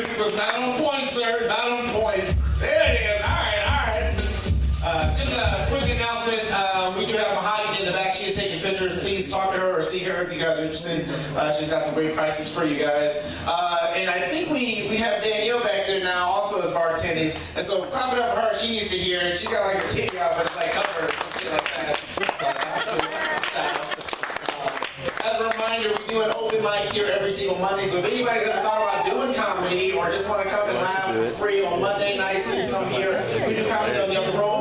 music was not on point, sir. Not on point. There it is. All right, all right. Uh, just a quick announcement. Um, we do have Mahogany in the back. She is taking pictures. Please talk to her or see her if you guys are interested. Uh, she's got some great prices for you guys. Uh, and I think we, we have Danielle back there now also as bartending. And so clap it up for her. She needs to hear it. She's got like her titty out, but it's like cover or something like that. Uh, As a reminder, we do an open mic here every single Monday. So if anybody's ever thought about doing comedy or just want to come and laugh for free on Monday nights, please come here. We do comedy on the other room,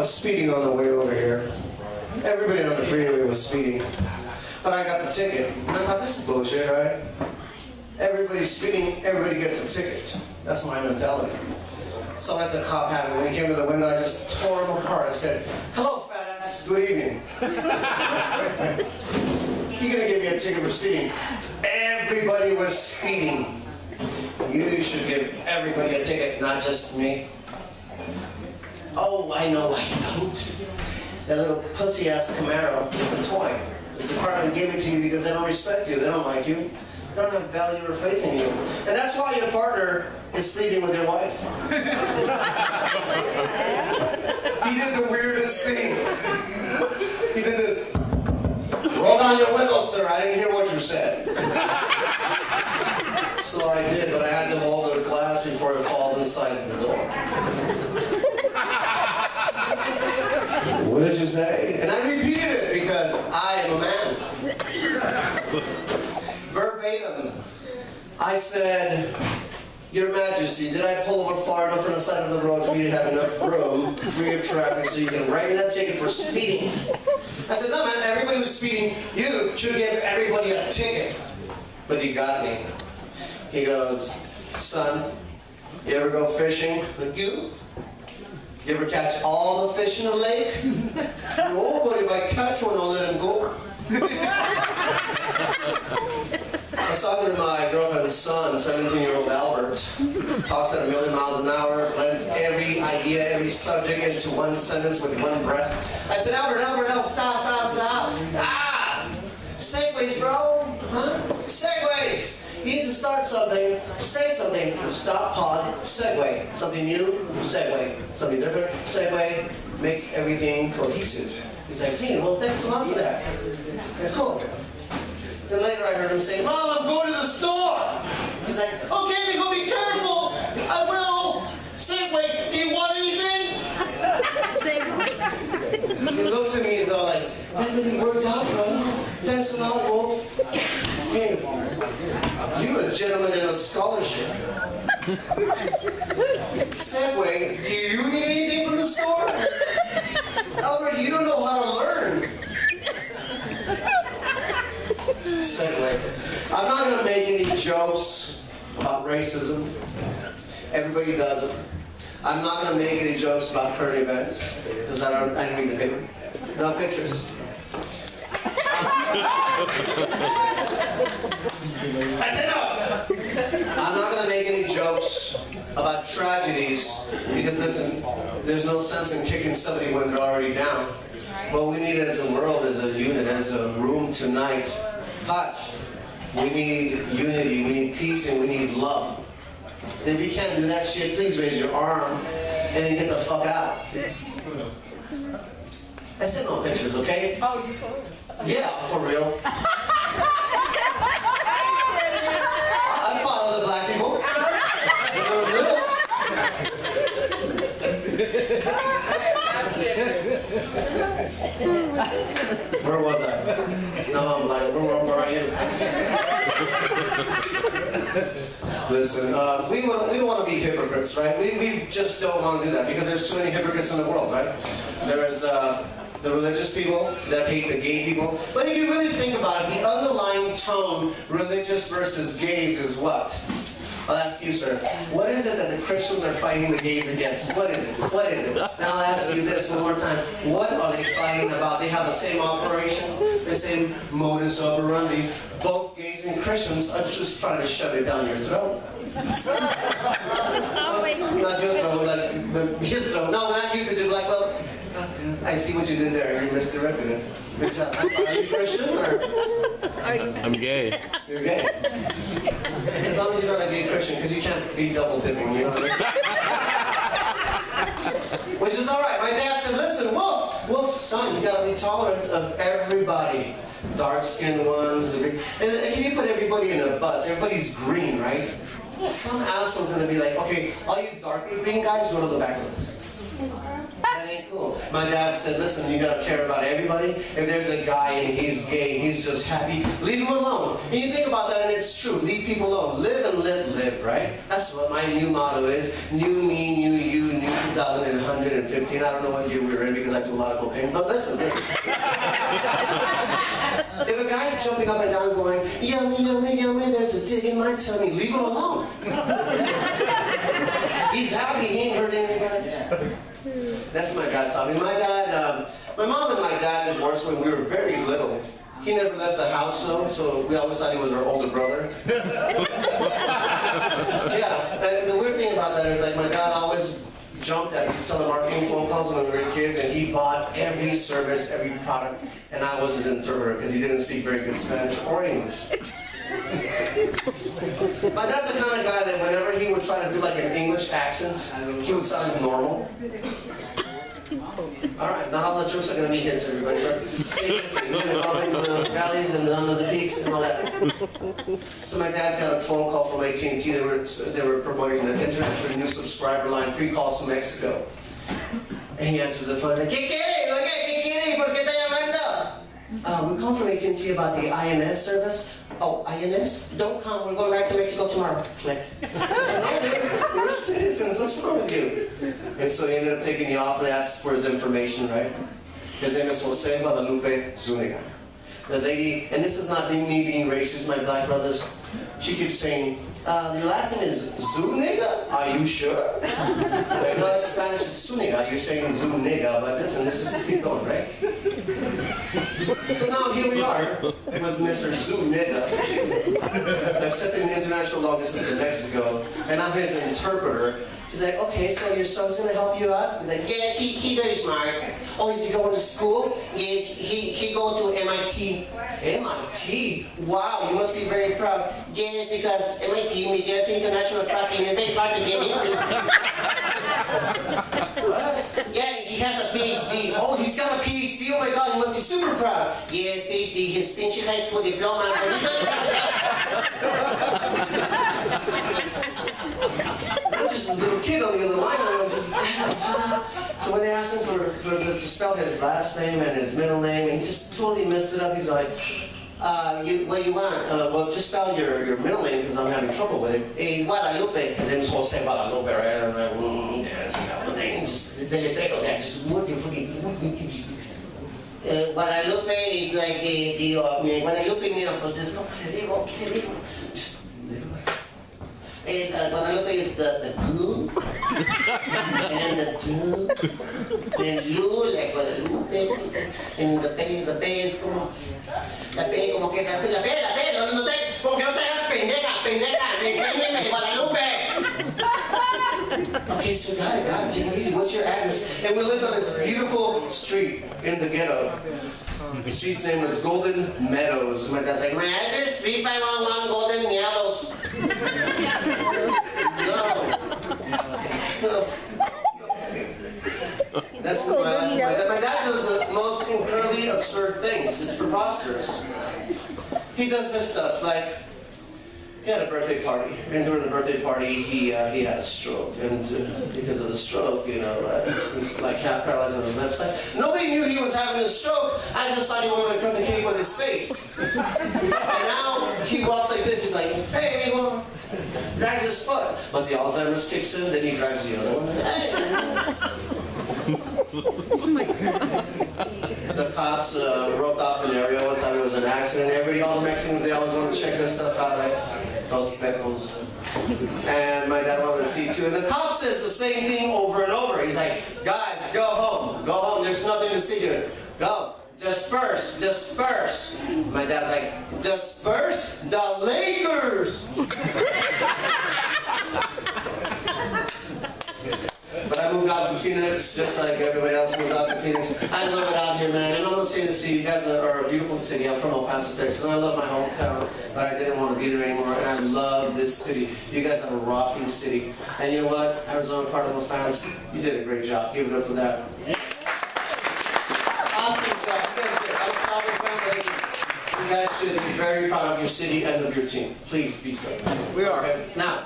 was speeding on the way over here. Everybody on the freeway was speeding. But I got the ticket. I thought, this is bullshit, right? Everybody's speeding, everybody gets a ticket. That's my mentality. So I let the cop have it. When he came to the window, I just tore him apart. I said, hello, fat ass. Good evening. You're gonna give me a ticket for speeding? Everybody was speeding. You should give everybody a ticket, not just me. Oh, I know why I don't. That little pussy ass Camaro is a toy. The department gave it to you because they don't respect you. They don't like you. They don't have value or faith in you. And that's why your partner is sleeping with your wife. he did the weirdest thing. He did this. Roll down your window, sir. I didn't hear what you said. so I did, but I had to hold the glass before it falls inside the door. You say? And I repeated it because I am a man. Verbatim. I said, Your Majesty, did I pull over far enough on the side of the road for you to have enough room, free of traffic, so you can write that ticket for speeding? I said, No, man, everybody was speeding. You should give everybody a ticket. But he got me. He goes, Son, you ever go fishing? Like you? You ever catch all the fish in the lake? no, oh, but if I catch one, I'll let him go. I was talking to my girlfriend's son, 17-year-old Albert. Talks at a million miles an hour, blends every idea, every subject into one sentence with one breath. I said, Albert, Albert, Albert, stop, stop, stop, stop! You need to start something, say something, stop, pause, segue. Something new, segue. Something different, segue. Makes everything cohesive. He's like, hey, well, thanks a lot for that. Yeah, cool. Then later I heard him say, Mom, I'm going to the store. He's like, okay, we go be careful. I will. segue, do you want anything? He looks at me, he's all like, that really worked out, bro. Lot, Wolf. Hey, you're a gentleman in a scholarship. segue, do you need anything from the store? Albert, you don't know how to learn. segue. I'm not going to make any jokes about racism. Everybody does it. I'm not going to make any jokes about current events because I don't. I didn't read the paper. No pictures. I said no. I'm not going to make any jokes about tragedies because listen, there's no sense in kicking somebody when they're already down. What we need as a world, as a unit, as a room tonight, touch. We need unity, we need peace, and we need love. And if you can't do that shit, please raise your arm and then get the fuck out. I said no pictures, okay? Oh, you for real? Yeah, for real. I follow the black people. Where was I? No, I'm like, where, where are you? Listen, uh, we want we want to be hypocrites, right? We, we just don't want to do that because there's too many hypocrites in the world, right? There's uh, the religious people that hate the gay people. But if you really think about it, the underlying tone, religious versus gays, is what? I'll ask you, sir. What is it that the Christians are fighting the gays against? What is it? What is it? Now I'll ask you this one more time. What are they fighting about? They have the same operation, the same modus operandi. Both gays and Christians are just trying to shove it down your throat. Not your throat, like but his. No, not you, because you're like, well, I see what you did there. You misdirected it. Good job. Are you Christian or I'm gay. you're gay? As long as you're not a gay Christian, because you can't be double dipping, you know what I mean? Which is all right. My dad said, listen, Wolf, Wolf, son, you gotta be tolerant of everybody. Dark-skinned ones. And if you put everybody in a bus, everybody's green, right? Some asshole's gonna be like, okay, all you dark green guys, go to the back of us. That ain't cool. My dad said, listen, you gotta care about everybody. If there's a guy and he's gay and he's just happy, leave him alone. And you think about that and it's true. Leave people alone. Live and let live, right? That's what my new motto is. New me, new you, new 2115. I don't know what year we were in because I do a lot of cocaine. But listen, listen. if a guy's jumping up and down going, yummy, yummy, yummy, there's a dig in my tummy, leave him alone. he's happy, he ain't hurting anybody. Yeah. That's my dad taught me. My dad, um, my mom and my dad divorced when we were very little. He never left the house though, so we always thought he was our older brother. yeah, and the weird thing about that is like my dad always jumped at these telemarketing phone calls when we were kids and he bought every service, every product, and I was his interpreter because he didn't speak very good Spanish or English. My dad's the kind of guy that whenever he would try to do like an English accent, he would sound normal. All right, not all the jokes are gonna be hits, everybody, but stay with me. We're gonna go into the valleys and under the peaks and all that. So my dad got a phone call from AT&T. They were they were promoting an international new subscriber line, free calls to Mexico. And he answers the phone like, ¿Qué quiere? ¿qué quiere? ¿Por qué Uh, we called from AT&T about the INS service. Oh, INS? Don't come. We're going back to Mexico tomorrow. Click. no, dude. We're citizens. What's wrong with you? And so he ended up taking the off. They asked for his information, right? His name is Jose Guadalupe Zuniga. The lady, and this is not me being racist, my black brothers. She keeps saying, uh, your last name is Zuniga? Are you sure? Like, no, it's Spanish, it's Zuniga. You're saying Zuniga, but listen, let's just keep going, right? So now here we are with Mr. Zuniga, accepting the international long distance to Mexico, and I'm his interpreter. She's like, okay, so your son's gonna help you out? He's like, yes, he, he very smart. Oh, is he going to school? Yeah, he, he go to MIT. MIT? Wow, you must be very proud. Yes, because MIT, Miguel's International Tracking is very hard to get into. Yeah, he has a PhD. Oh, he's got a PhD? Oh my god, he must be super proud. Yes, PhD, his pinche high school diploma. A little kid on the other line, and I was just, so when they asked him for, for to spell his last name and his middle name, and he just totally messed it up. He's like, uh, you, what you want? Uh, well, just spell your, your middle name because I'm having trouble with it. Hey, Guadalupe. His name's Jose Guadalupe, right? And I'm like, mm, yeah, that's my name. Just, deletero that. Just looking for. Uh, Guadalupe is like, eh, digo, Guadalupe, mira, pues es como le digo, ¿qué le digo? Just, and uh, Guadalupe is the, the glue, and the two, and you like Guadalupe, and the the como, la como que, la la no, no te, como que no te hagas pendeja, pendeja, Guadalupe. Okay, so got it, take it easy, what's your address? And we lived on this beautiful street in the ghetto. The street's name was Golden Meadows. My dad's like, my address, 3511 Golden Meadows. That's my, dad, my dad does the most incredibly absurd things. It's preposterous. He does this stuff like he had a birthday party, and during the birthday party, he uh, he had a stroke, and uh, because of the stroke, you know, uh, he's like half paralyzed on his left side. Nobody knew he was having a stroke. I just thought he wanted to cut the cake with his face. and now he walks like this. He's like, "Hey, amigo," drags his foot, but the Alzheimer's kicks in. Then he drags the other one. Hey. The cops uh, roped off an area one time. It was an accident. Everybody, all the Mexicans, they always want to check this stuff out, right? Dos Pecos. And my dad wanted to see too. And the cop says the same thing over and over. He's like, guys, go home. Go home. There's nothing to see here. Go. Disperse. Disperse. My dad's like, disperse the Lakers. But I moved out to Phoenix, just like everybody else moved out to Phoenix. I love it out here, man. And I'm gonna say this to you, you guys are, a beautiful city. I'm from El Paso, Texas, and I love my hometown, but I didn't want to be there anymore. And I love this city. You guys are a rocking city. And you know what, Arizona Cardinal fans, you did a great job. Give it up for that. Awesome job. You guys did. I'm proud of fan. You guys should be very proud of your city and of your team. Please be so. We are. Now.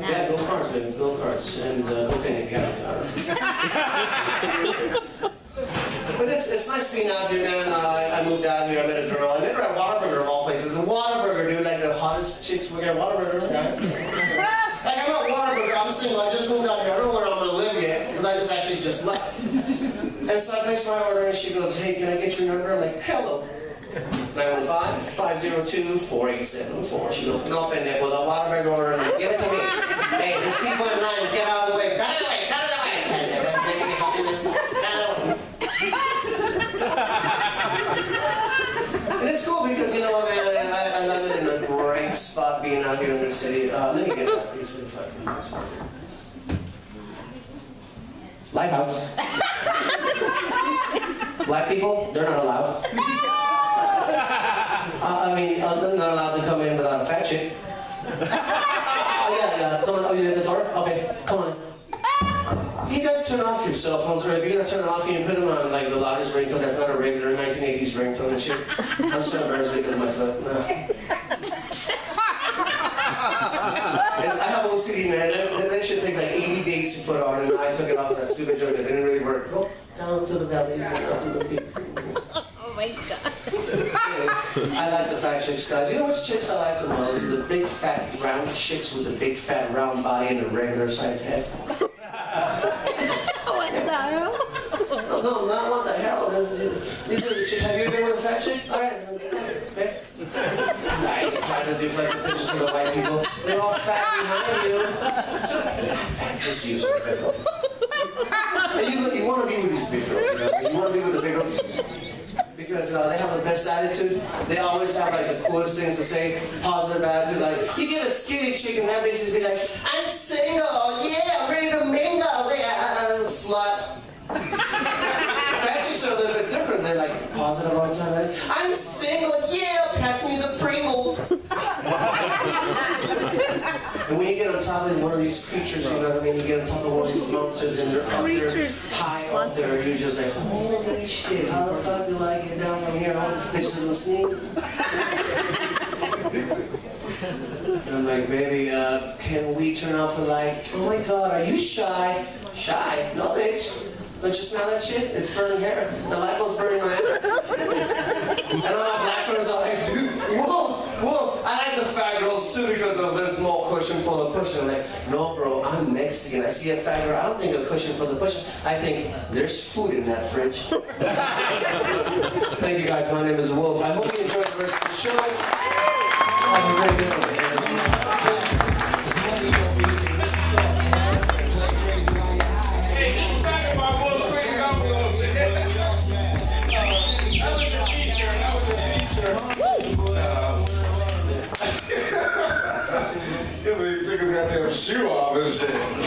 Yeah, go cards, man. Go cards. And uh, okay, if you have But it's, it's nice being out here, man. Uh, I, moved out here. I met a girl. I met her at Whataburger of all places. And Whataburger, dude, like the hottest chicks we got. Whataburger, guys. like I'm at Whataburger. I'm single. I just moved out here. I don't know where I'm gonna live yet because I just actually just left. and so I placed my order, and she goes, "Hey, can I get your number?" I'm like, "Hello." 915-502-4874. She goes, no, pendejo, the Whataburger order. Give it to me. Hey, there's people in line. Get out of the way. Get out of the way. Get out of the way. And it's cool because, you know what, man, I, I it in a great spot being out here in the city. Uh, let me get that, see if I can this. Lighthouse. Black people, they're not allowed. Uh, I mean, uh, they're not allowed to come in without a chick. oh, yeah, yeah. Come on. Oh, you're at the door? Okay, come on. You guys turn off your cell phones, or if you're gonna turn it off, you can put them on like the loudest ringtone that's not a regular 1980s ringtone and shit? I'm so embarrassed because of my foot. No. I have OCD, man. That, that shit takes like 80 days to put on, and I took it off that stupid joke that didn't really work. Go down to the bellies and up to the peaks. Oh my god. I like the fat chicks, guys. You know which chicks I like the most? The big fat round chicks with the big fat round body and the regular size head. What the hell? No, no, not what the hell. These are- These are the chicks. Have you ever been with a fat chick? All right. Okay. I ain't trying to deflect attention to the white people. They're all fat behind you. Just use them. And you, you want to be with these big girls. You, know? you want to be with the big girls. Because uh, they have the best attitude. They always have like the coolest things to say, positive attitude. Like you get a skinny chick and that bitch just be like, "I'm single, yeah, I'm ready to mingle, yeah, slut." Fat chicks are a little bit different. They're like positive all the time. Like, I'm single, yeah, pass me the Pringles. and when you get on top of one of these creatures, you know what I mean? You get on top of one of these monsters and they're up there, high up there, you're just like, holy shit, how the fuck do I get down from here? All this bitch doesn't sneeze. And I'm like, baby, uh, can we turn off the light? Oh my god, are you shy? Shy? No, bitch. Don't you smell that shit? It's burning hair. The light was burning my hair. and all my black friends are like, dude, whoa, whoa. I like the fat girls too because of small cushion for the push. I'm like, no, bro, I'm Mexican. I see a fat girl. I don't think a cushion for the push. I think there's food in that fridge. Thank you guys. My name is Wolf. I hope you enjoyed the rest of the show. Have a great day. Took